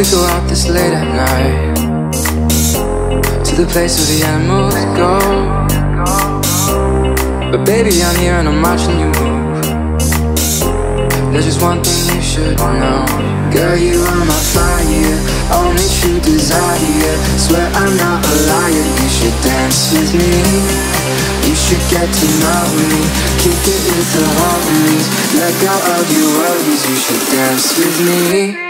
I go out this late at night. To the place where the animals go. But baby, I'm here and I'm watching you move. There's just one thing you should know. Girl, you are my fire. Only true desire. Swear I'm not a liar. You should dance with me. You should get to know me. Kick it with the homies Let go of your worries. You should dance with me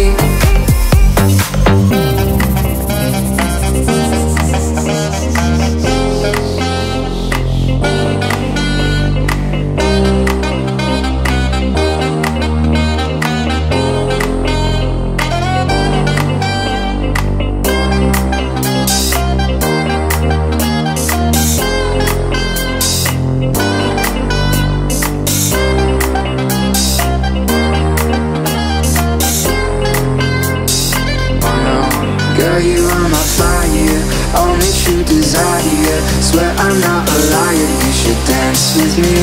you are my fire. Only true desire. Swear I'm not a liar. You should dance with me.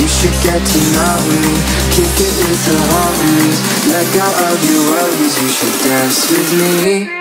You should get to know me. Kick it with the homies Let go of your worries. You should dance with me